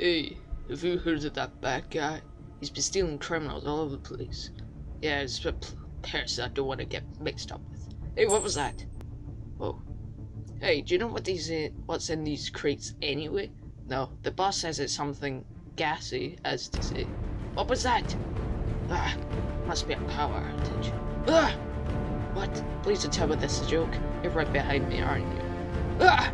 Hey, have you heard of that bad guy? He's been stealing criminals all over the place. Yeah, it's a person I don't want to get mixed up with. Hey, what was that? Oh. Hey, do you know what these eh, what's in these crates anyway? No, the boss says it's something gassy, as to say. What was that? Ah, must be a power outage. Ah! What? Please don't tell me this is a joke. You're right behind me, aren't you? Ah!